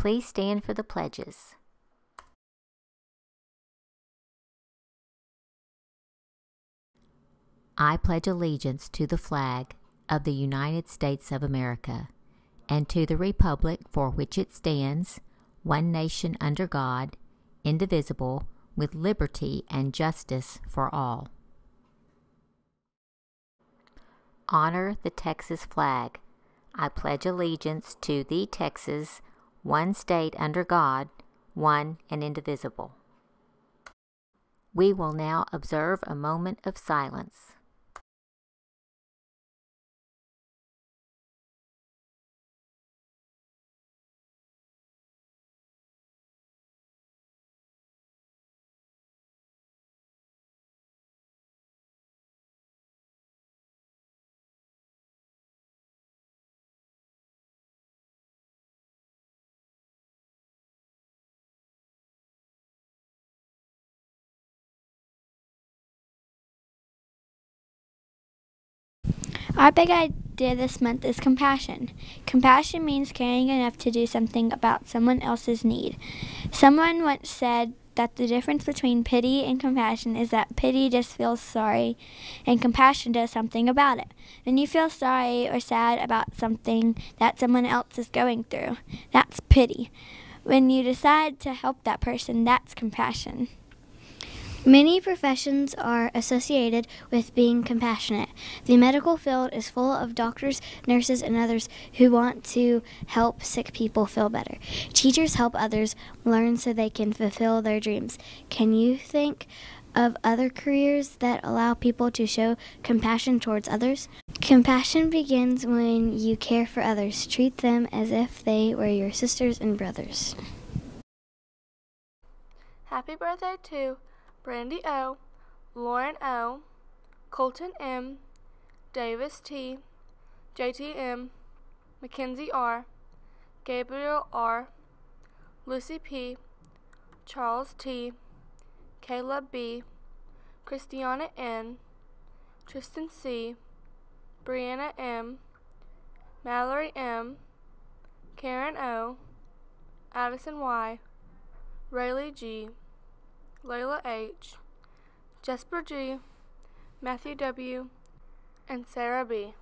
Please stand for the pledges. I pledge allegiance to the flag of the United States of America and to the republic for which it stands, one nation under God, indivisible, with liberty and justice for all. Honor the Texas flag. I pledge allegiance to the Texas, one state under God, one and indivisible. We will now observe a moment of silence. Our big idea this month is compassion. Compassion means caring enough to do something about someone else's need. Someone once said that the difference between pity and compassion is that pity just feels sorry and compassion does something about it. When you feel sorry or sad about something that someone else is going through, that's pity. When you decide to help that person, that's compassion. Many professions are associated with being compassionate. The medical field is full of doctors, nurses, and others who want to help sick people feel better. Teachers help others learn so they can fulfill their dreams. Can you think of other careers that allow people to show compassion towards others? Compassion begins when you care for others. Treat them as if they were your sisters and brothers. Happy birthday to Brandy O, Lauren O, Colton M, Davis T, JT M, Mackenzie R, Gabriel R, Lucy P, Charles T, Caleb B, Christiana N, Tristan C, Brianna M, Mallory M, Karen O, Addison Y, Rayleigh G, Layla H., Jesper G., Matthew W., and Sarah B.